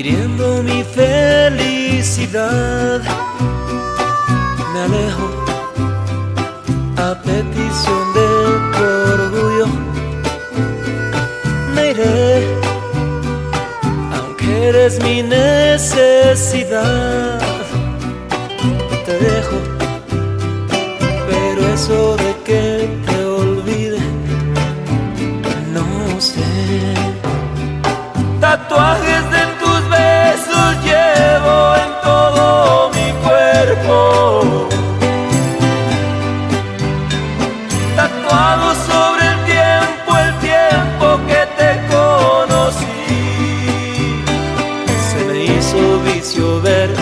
adquiriendo mi felicidad. Me alejo a petición de tu orgullo. Me iré, aunque eres mi necesidad. Te dejo, pero eso de que te olvide, no sé. Tatuaje sobre el tiempo, el tiempo que te conocí. Se me hizo vicio ver